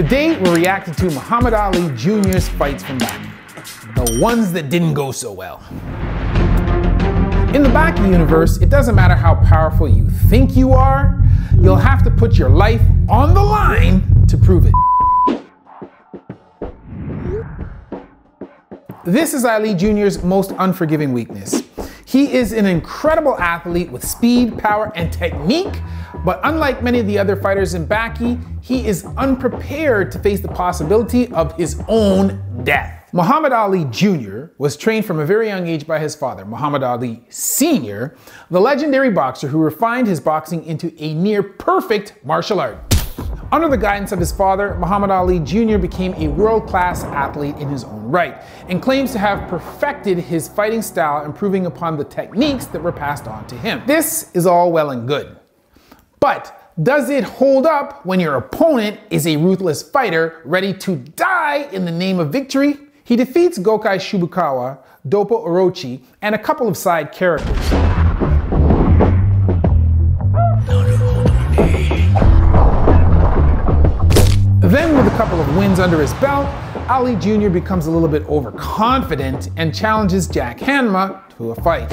Today, we're reacting to Muhammad Ali Jr.'s fights from Baki. The ones that didn't go so well. In the Baki universe, it doesn't matter how powerful you think you are, you'll have to put your life on the line to prove it. This is Ali Jr.'s most unforgiving weakness. He is an incredible athlete with speed, power, and technique, but unlike many of the other fighters in Baki, he is unprepared to face the possibility of his own death. Muhammad Ali Jr. was trained from a very young age by his father, Muhammad Ali Sr., the legendary boxer who refined his boxing into a near perfect martial art. Under the guidance of his father, Muhammad Ali Jr. became a world-class athlete in his own right, and claims to have perfected his fighting style, improving upon the techniques that were passed on to him. This is all well and good. But does it hold up when your opponent is a ruthless fighter ready to die in the name of victory? He defeats Gokai Shibukawa, Doppo Orochi, and a couple of side characters. Then, with a couple of wins under his belt, Ali Jr. becomes a little bit overconfident and challenges Jack Hanma to a fight.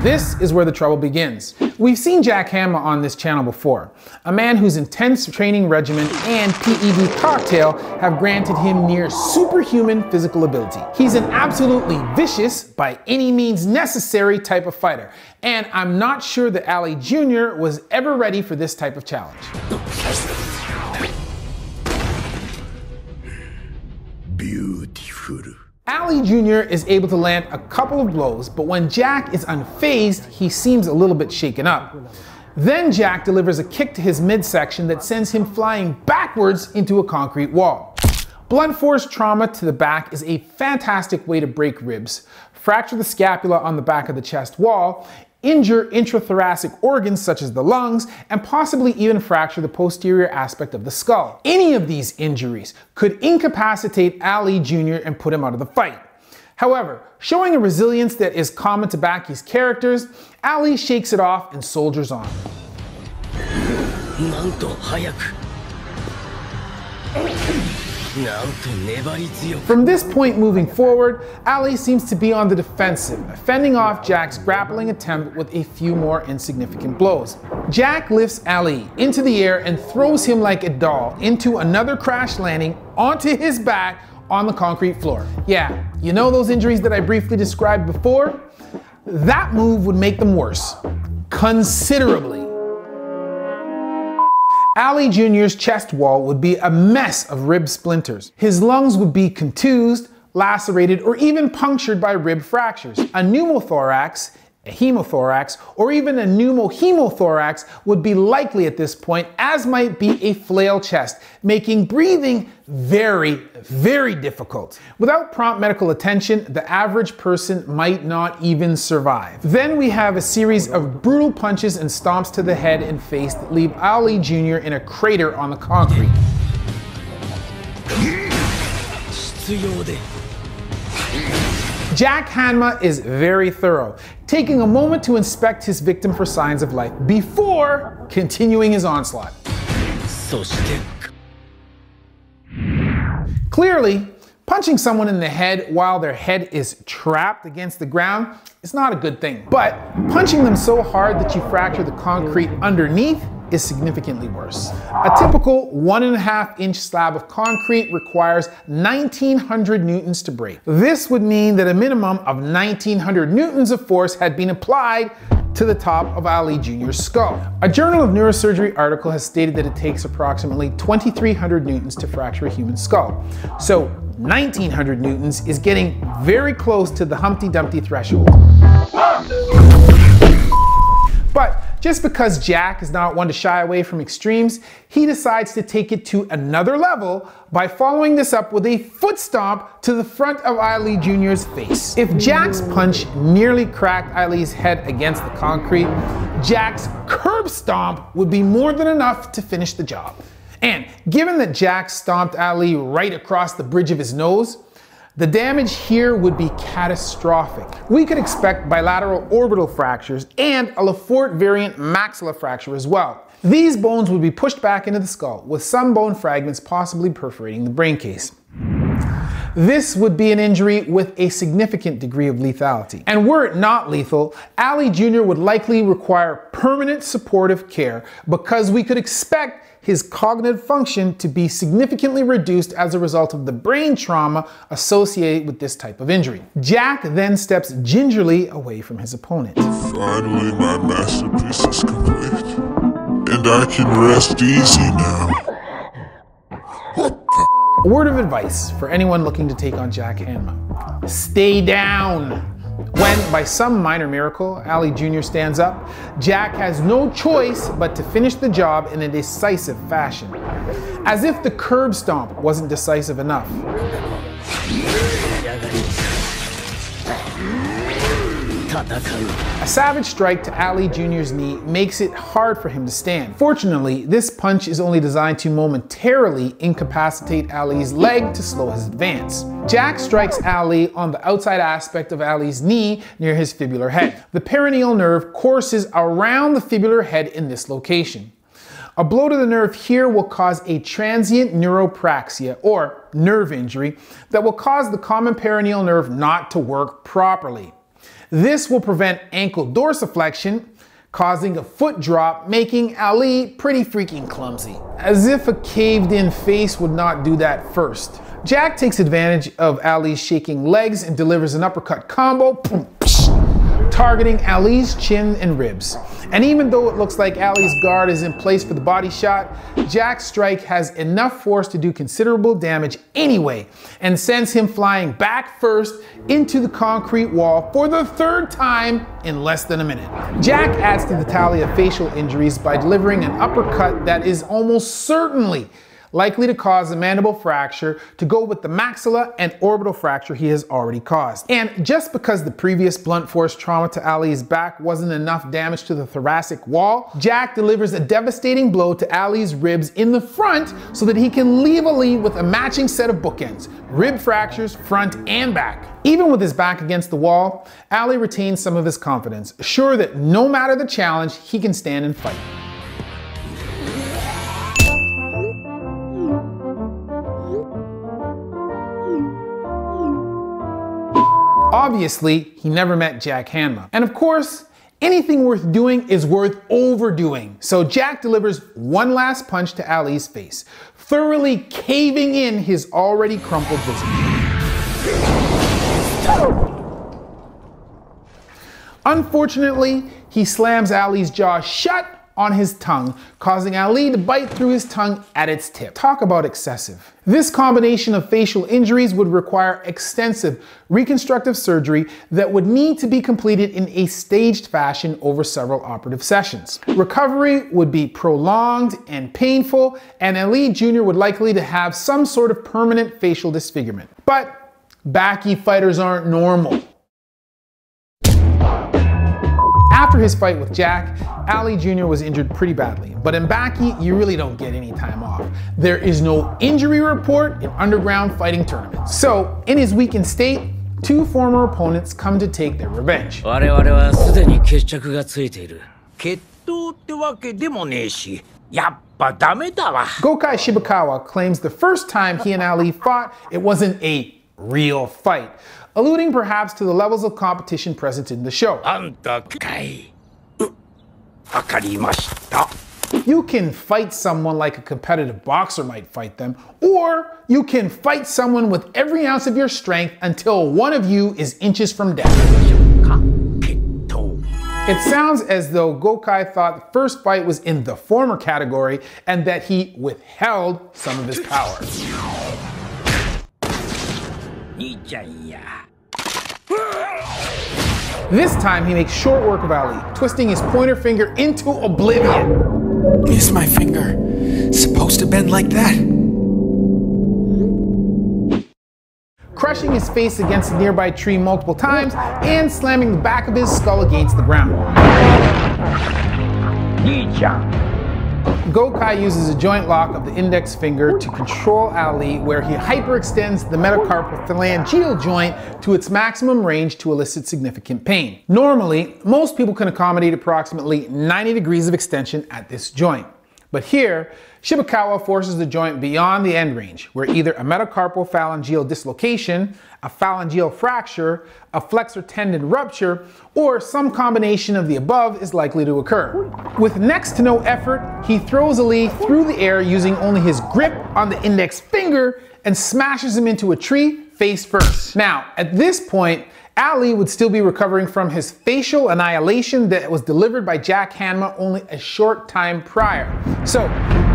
This is where the trouble begins. We've seen Jack Hanma on this channel before, a man whose intense training regimen and PED cocktail have granted him near superhuman physical ability. He's an absolutely vicious, by any means necessary type of fighter, and I'm not sure that Ali Jr. was ever ready for this type of challenge. Beautiful. Ali Jr. is able to land a couple of blows, but when Jack is unfazed, he seems a little bit shaken up. Then Jack delivers a kick to his midsection that sends him flying backwards into a concrete wall. Blunt force trauma to the back is a fantastic way to break ribs, fracture the scapula on the back of the chest wall, injure intrathoracic organs such as the lungs, and possibly even fracture the posterior aspect of the skull. Any of these injuries could incapacitate Ali Jr. and put him out of the fight. However, showing a resilience that is common to Baki's characters, Ali shakes it off and soldiers on. From this point moving forward, Ali seems to be on the defensive, fending off Jack's grappling attempt with a few more insignificant blows. Jack lifts Ali into the air and throws him like a doll into another crash landing onto his back on the concrete floor. Yeah, you know those injuries that I briefly described before? That move would make them worse, considerably. Ali Jr.'s chest wall would be a mess of rib splinters. His lungs would be contused, lacerated, or even punctured by rib fractures. A pneumothorax a hemothorax, or even a pneumohemothorax would be likely at this point, as might be a flail chest, making breathing very, very difficult. Without prompt medical attention, the average person might not even survive. Then we have a series of brutal punches and stomps to the head and face that leave Ali Jr. in a crater on the concrete. Jack Hanma is very thorough, taking a moment to inspect his victim for signs of life before continuing his onslaught. Clearly, punching someone in the head while their head is trapped against the ground is not a good thing. But punching them so hard that you fracture the concrete underneath is significantly worse. A typical one and a half inch slab of concrete requires 1900 newtons to break. This would mean that a minimum of 1900 newtons of force had been applied to the top of Ali Jr.'s skull. A Journal of Neurosurgery article has stated that it takes approximately 2300 newtons to fracture a human skull. So 1900 newtons is getting very close to the Humpty Dumpty threshold. Just because Jack is not one to shy away from extremes, he decides to take it to another level by following this up with a foot stomp to the front of Ali Jr.'s face. If Jack's punch nearly cracked Ali's head against the concrete, Jack's curb stomp would be more than enough to finish the job. And given that Jack stomped Ali right across the bridge of his nose, the damage here would be catastrophic. We could expect bilateral orbital fractures and a Le Fort variant maxilla fracture as well. These bones would be pushed back into the skull, with some bone fragments possibly perforating the brain case. This would be an injury with a significant degree of lethality. And were it not lethal, Ali Jr. would likely require permanent supportive care because we could expect his cognitive function to be significantly reduced as a result of the brain trauma associated with this type of injury. Jack then steps gingerly away from his opponent. Finally, my masterpiece is complete. And I can rest easy now. A word of advice for anyone looking to take on Jack Hanma. Stay down. When, by some minor miracle, Ali Jr. stands up, Jack has no choice but to finish the job in a decisive fashion. As if the curb stomp wasn't decisive enough. A savage strike to Ali Jr.'s knee makes it hard for him to stand. Fortunately, this punch is only designed to momentarily incapacitate Ali's leg to slow his advance. Jack strikes Ali on the outside aspect of Ali's knee near his fibular head. The peroneal nerve courses around the fibular head in this location. A blow to the nerve here will cause a transient neuropraxia or nerve injury that will cause the common peroneal nerve not to work properly. This will prevent ankle dorsiflexion, causing a foot drop, making Ali pretty freaking clumsy. As if a caved in face would not do that first. Jack takes advantage of Ali's shaking legs and delivers an uppercut combo, targeting Ali's chin and ribs. And even though it looks like Ali's guard is in place for the body shot, Jack's strike has enough force to do considerable damage anyway, and sends him flying back first into the concrete wall for the third time in less than a minute. Jack adds to the tally of facial injuries by delivering an uppercut that is almost certainly likely to cause a mandible fracture to go with the maxilla and orbital fracture he has already caused. And just because the previous blunt force trauma to Ali's back wasn't enough damage to the thoracic wall, Jack delivers a devastating blow to Ali's ribs in the front so that he can leave Ali with a matching set of bookends, rib fractures front and back. Even with his back against the wall, Ali retains some of his confidence, sure that no matter the challenge, he can stand and fight. Obviously, he never met Jack Hanma. And of course, anything worth doing is worth overdoing. So Jack delivers one last punch to Ali's face, thoroughly caving in his already crumpled visage. Unfortunately, he slams Ali's jaw shut on his tongue, causing Ali to bite through his tongue at its tip. Talk about excessive. This combination of facial injuries would require extensive reconstructive surgery that would need to be completed in a staged fashion over several operative sessions. Recovery would be prolonged and painful, and Ali Jr. would likely to have some sort of permanent facial disfigurement. But Baki fighters aren't normal. After his fight with Jack, Ali Jr. was injured pretty badly, but in Baki, you really don't get any time off. There is no injury report in underground fighting tournaments. So, in his weakened state, two former opponents come to take their revenge. 我々はすでに決着がついている。決闘ってわけでもねえし、やっぱダメだわ。Gokai Shibukawa claims the first time he and Ali fought, it wasn't a real fight, alluding perhaps to the levels of competition present in the show. You can fight someone like a competitive boxer might fight them, or you can fight someone with every ounce of your strength until one of you is inches from death. It sounds as though Gokai thought the first fight was in the former category and that he withheld some of his power. This time he makes short work of Ali, twisting his pointer finger into oblivion. Miss my finger. Supposed to bend like that. Crushing his face against a nearby tree multiple times and slamming the back of his skull against the ground. Gokai uses a joint lock of the index finger to control Ali, where he hyperextends the metacarpal phalangeal joint to its maximum range to elicit significant pain. Normally, most people can accommodate approximately 90 degrees of extension at this joint. But here, Shibukawa forces the joint beyond the end range, where either a metacarpal phalangeal dislocation, a phalangeal fracture, a flexor tendon rupture, or some combination of the above is likely to occur. With next to no effort, he throws Ali through the air using only his grip on the index finger and smashes him into a tree face first. Now, at this point, Ali would still be recovering from his facial annihilation that was delivered by Jack Hanma only a short time prior. So,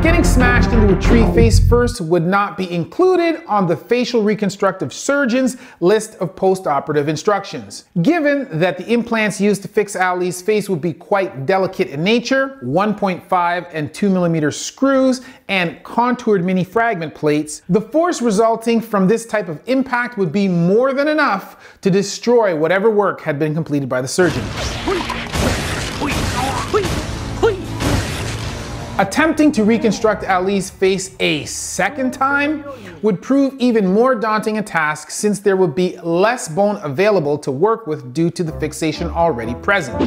getting smashed into a tree face first would not be included on the facial reconstructive surgeon's list of post-operative instructions. Given that the implants used to fix Ali's face would be quite delicate in nature, 1.5 and 2 millimeter screws and contoured mini fragment plates, the force resulting from this type of impact would be more than enough to destroy destroy whatever work had been completed by the surgeon. Attempting to reconstruct Ali's face a second time would prove even more daunting a task since there would be less bone available to work with due to the fixation already present.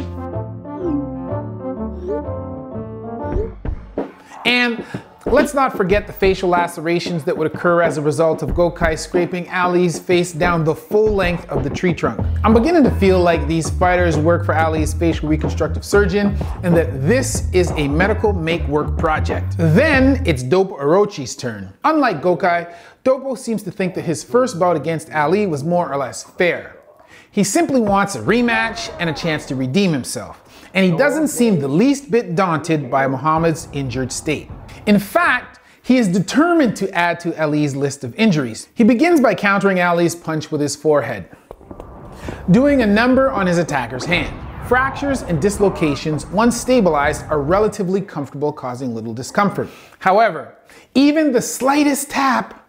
And Let's not forget the facial lacerations that would occur as a result of Gokai scraping Ali's face down the full length of the tree trunk. I'm beginning to feel like these fighters work for Ali's facial reconstructive surgeon and that this is a medical make work project. Then it's Doppo Orochi's turn. Unlike Gokai, Doppo seems to think that his first bout against Ali was more or less fair. He simply wants a rematch and a chance to redeem himself. And he doesn't seem the least bit daunted by Muhammad's injured state. In fact, he is determined to add to Ali's list of injuries. He begins by countering Ali's punch with his forehead, doing a number on his attacker's hand. Fractures and dislocations, once stabilized, are relatively comfortable, causing little discomfort. However, even the slightest tap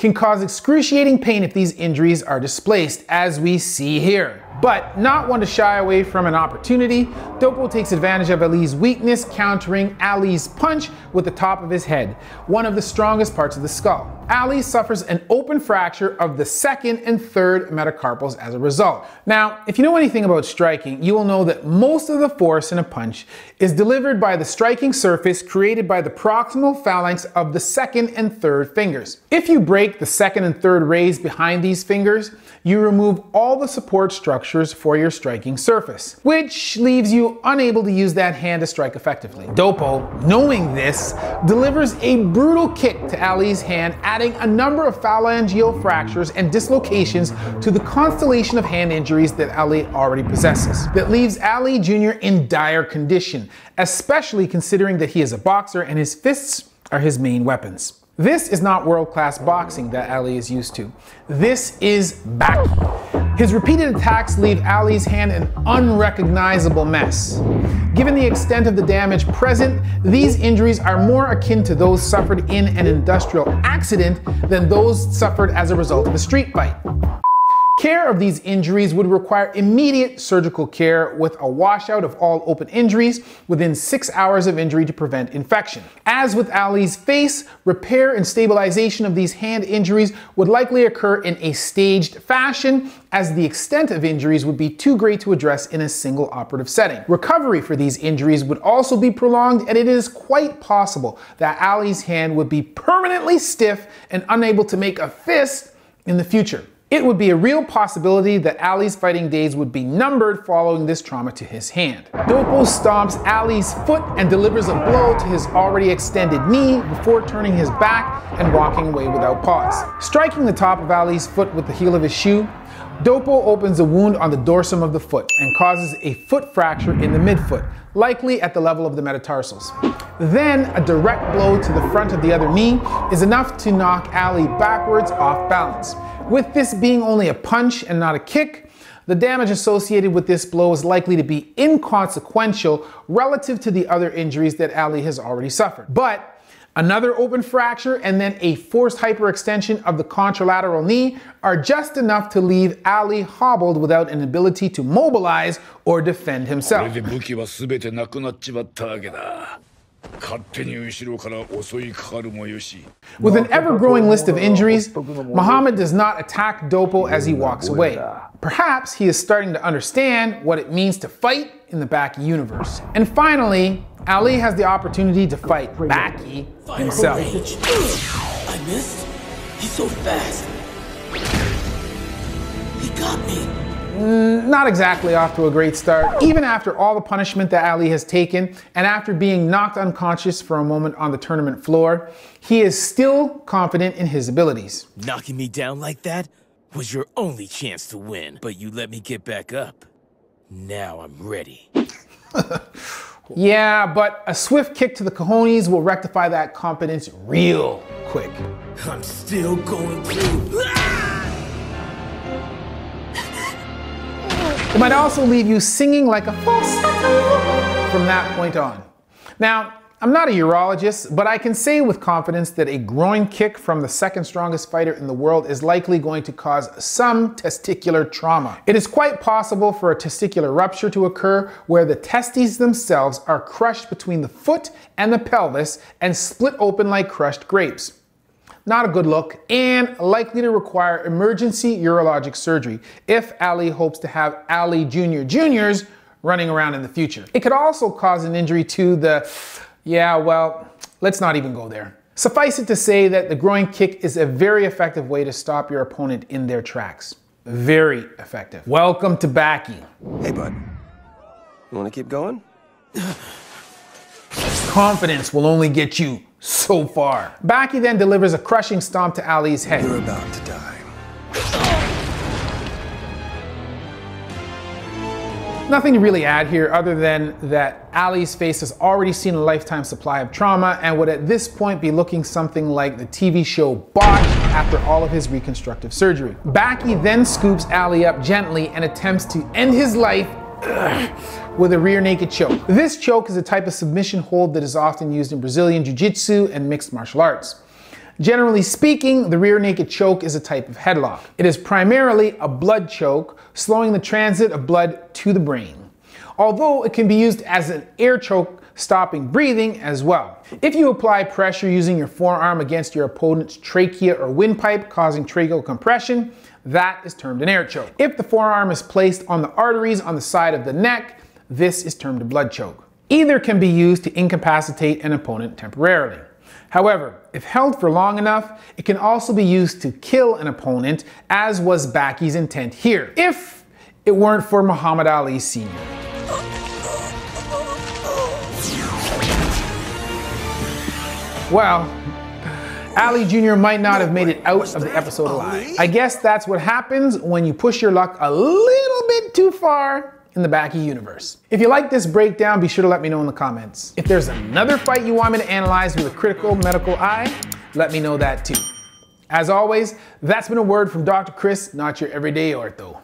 can cause excruciating pain if these injuries are displaced, as we see here. But not one to shy away from an opportunity, Doppo takes advantage of Ali's weakness, countering Ali's punch with the top of his head, one of the strongest parts of the skull. Ali suffers an open fracture of the second and third metacarpals as a result. Now, if you know anything about striking, you will know that most of the force in a punch is delivered by the striking surface created by the proximal phalanx of the second and third fingers. If you break the second and third rays behind these fingers, you remove all the support structures for your striking surface, which leaves you unable to use that hand to strike effectively. Doppo, knowing this, delivers a brutal kick to Ali's hand, adding a number of phalangeal fractures and dislocations to the constellation of hand injuries that Ali already possesses. That leaves Ali Jr. in dire condition, especially considering that he is a boxer and his fists are his main weapons. This is not world-class boxing that Ali is used to. This is Baki. His repeated attacks leave Ali's hand an unrecognizable mess. Given the extent of the damage present, these injuries are more akin to those suffered in an industrial accident than those suffered as a result of a street fight. Care of these injuries would require immediate surgical care with a washout of all open injuries within six hours of injury to prevent infection. As with Ali's face, repair and stabilization of these hand injuries would likely occur in a staged fashion as the extent of injuries would be too great to address in a single operative setting. Recovery for these injuries would also be prolonged and it is quite possible that Ali's hand would be permanently stiff and unable to make a fist in the future. It would be a real possibility that Ali's fighting days would be numbered following this trauma to his hand. Doppo stomps Ali's foot and delivers a blow to his already extended knee before turning his back and walking away without pause. Striking the top of Ali's foot with the heel of his shoe, Doppo opens a wound on the dorsum of the foot and causes a foot fracture in the midfoot, likely at the level of the metatarsals. Then a direct blow to the front of the other knee is enough to knock Ali backwards off balance. With this being only a punch and not a kick, the damage associated with this blow is likely to be inconsequential relative to the other injuries that Ali has already suffered. But another open fracture and then a forced hyperextension of the contralateral knee are just enough to leave Ali hobbled without an ability to mobilize or defend himself. With an ever growing list of injuries, Muhammad does not attack Doppo as he walks away. Perhaps he is starting to understand what it means to fight in the Baki universe. And finally, Ali has the opportunity to fight Baki himself. I missed? He's so fast. He got me. Mm, not exactly off to a great start. Even after all the punishment that Ali has taken, and after being knocked unconscious for a moment on the tournament floor, he is still confident in his abilities. Knocking me down like that was your only chance to win, but you let me get back up. Now I'm ready. Yeah, but a swift kick to the cojones will rectify that confidence real quick. I'm still going to. Might also leave you singing like a falsetto from that point on. Now, I'm not a urologist, but I can say with confidence that a groin kick from the second strongest fighter in the world is likely going to cause some testicular trauma. It is quite possible for a testicular rupture to occur where the testes themselves are crushed between the foot and the pelvis and split open like crushed grapes not a good look, and likely to require emergency urologic surgery if Ali hopes to have Ali Jr. Juniors running around in the future. It could also cause an injury to the, yeah, well, let's not even go there. Suffice it to say that the groin kick is a very effective way to stop your opponent in their tracks. Very effective. Welcome to Baki. Hey, bud. You want to keep going? Confidence will only get you so far. Baki then delivers a crushing stomp to Ali's head. You're about to die. Nothing to really add here other than that Ali's face has already seen a lifetime supply of trauma and would at this point be looking something like the TV show Botch after all of his reconstructive surgery. Baki then scoops Ali up gently and attempts to end his life with a rear naked choke. This choke is a type of submission hold that is often used in Brazilian Jiu-Jitsu and mixed martial arts. Generally speaking, the rear naked choke is a type of headlock. It is primarily a blood choke, slowing the transit of blood to the brain. Although it can be used as an air choke, stopping breathing as well. If you apply pressure using your forearm against your opponent's trachea or windpipe, causing tracheal compression, that is termed an air choke. If the forearm is placed on the arteries on the side of the neck, this is termed a blood choke. Either can be used to incapacitate an opponent temporarily. However, if held for long enough, it can also be used to kill an opponent, as was Baki's intent here, if it weren't for Muhammad Ali Sr. Well, Ali Jr. might not have made it out of the episode alive. I guess that's what happens when you push your luck a little bit too far in the Baki universe. If you like this breakdown, be sure to let me know in the comments. If there's another fight you want me to analyze with a critical medical eye, let me know that too. As always, that's been a word from Dr. Chris, not your everyday ortho.